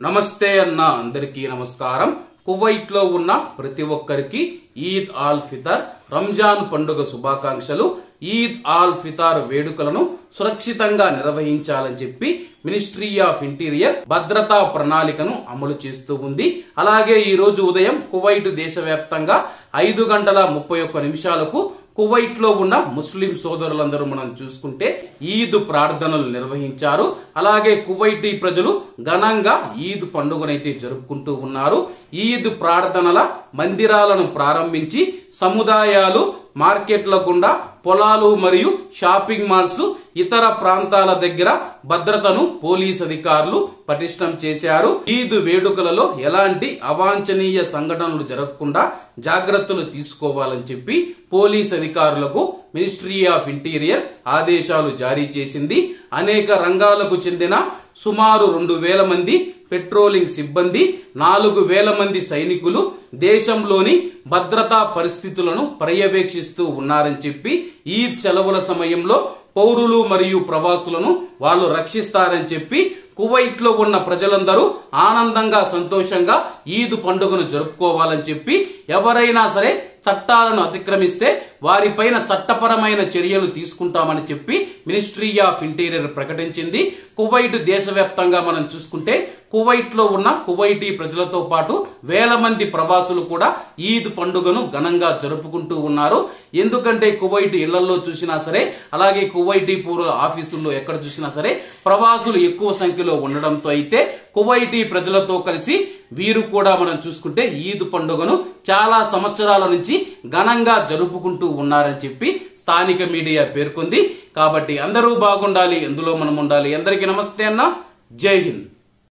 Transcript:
నమస్తే అన్న అందరికీ నమస్కారం. కువైట్లో ఉన్న ప్రతి ఒక్కరికి ఈద్ ఆల్ ఫితర్ రంజాన్ పండుగ శుభాకాంక్షలు. ఈద్ ఆల్ ఫితార్ వేడుకలను సురక్షితంగా నిర్వహించాలని చెప్పి మినిస్ట్రీ ఆఫ్ ఇంటీరియర్ భద్రతా ప్రణాళికను అమలు చేస్తూ ఉంది. అలాగే ఈ రోజు ఉదయం కువైట్ దేశవ్యాప్తంగా ఐదు గంటల ముప్పై ఒక్క నిమిషాలకు కువైట్లో ఉన్న ముస్లిం సోదరులందరూ మనం చూసుకుంటే ఈద్ ప్రార్థనలు నిర్వహించారు. అలాగే కువైటీ ప్రజలు ఘనంగా ఈద్ పండుగనైతే జరుపుకుంటూ ఉన్నారు. ఈద్ ప్రార్థనల మందిరాలను ప్రారంభించి సముదాయాలు మార్కెట్ల గుండా పొలాలు మరియు షాపింగ్ మాల్స్ ఇతర ప్రాంతాల దగ్గర భద్రతను పోలీస్ అధికారులు పటిష్టం చేశారు. ఈద్ వేడుకలలో ఎలాంటి అవాంఛనీయ సంఘటనలు జరగకుండా జాగ్రత్తలు తీసుకోవాలని చెప్పి పోలీస్ అధికారులకు మినిస్ట్రీ ఆఫ్ ఇంటీరియర్ ఆదేశాలు జారీ చేసింది. అనేక రంగాలకు చెందిన సుమారు రెండు వేల మంది పెట్రోలింగ్ సిబ్బంది నాలుగు వేల మంది సైనికులు దేశంలోని భద్రతా పరిస్థితులను పర్యవేక్షిస్తూ ఉన్నారని చెప్పి ఈద్ సెలవుల సమయంలో పౌరులు మరియు ప్రవాసులను వాళ్ళు రక్షిస్తారని చెప్పి కువైట్లో ఉన్న ప్రజలందరూ ఆనందంగా సంతోషంగా ఈద్ పండుగను జరుపుకోవాలని చెప్పి ఎవరైనా సరే చట్టాలను అతిక్రమిస్తే వారిపైన చట్టపరమైన చర్యలు తీసుకుంటామని చెప్పి మినిస్ట్రీ ఆఫ్ ఇంటీరియర్ ప్రకటించింది. కువైట్ దేశవ్యాప్తంగా మనం చూసుకుంటే కువైట్లో ఉన్న కువైటీ ప్రజలతో పాటు వేల మంది ప్రవాసులు కూడా ఈద్ పండుగను ఘనంగా జరుపుకుంటూ ఉన్నారు. ఎందుకంటే కువైట్ ఇళ్ళలో చూసినా సరే అలాగే కువైటీ పూర్వ ఆఫీసుల్లో ఎక్కడ చూసినా సరే ప్రవాసులు ఎక్కువ సంఖ్యలో ఉండడంతో అయితే కువైటీ ప్రజలతో కలిసి వీరు కూడా మనం చూసుకుంటే ఈద్ పండుగను చాలా సంవత్సరాల నుంచి ఘనంగా జరుపుకుంటూ ఉన్నారని చెప్పి స్థానిక మీడియా పేర్కొంది. కాబట్టి అందరూ బాగుండాలి ఎందులో మనం ఉండాలి అందరికీ నమస్తే అన్న. జై హింద్.